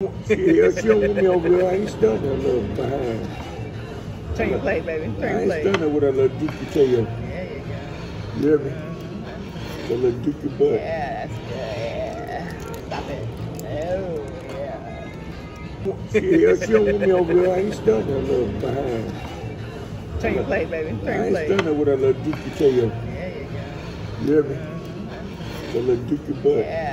Yeah, she don't want me over there. I ain't standing a little behind. Turn your plate, baby. Turn your ain't plate. stunned her with that little dookie tail. There you go. You hear me? Mm -hmm. That little dookie butt. Yeah, that's good. Yeah. Stop it. Oh, yeah. Yeah, she don't want me over there. I ain't standing a little behind. Turn your plate, baby. Turn your plate. I ain't standing with that little dookie tail. There you go. You hear me? Mm -hmm. That little dookie butt. Yeah,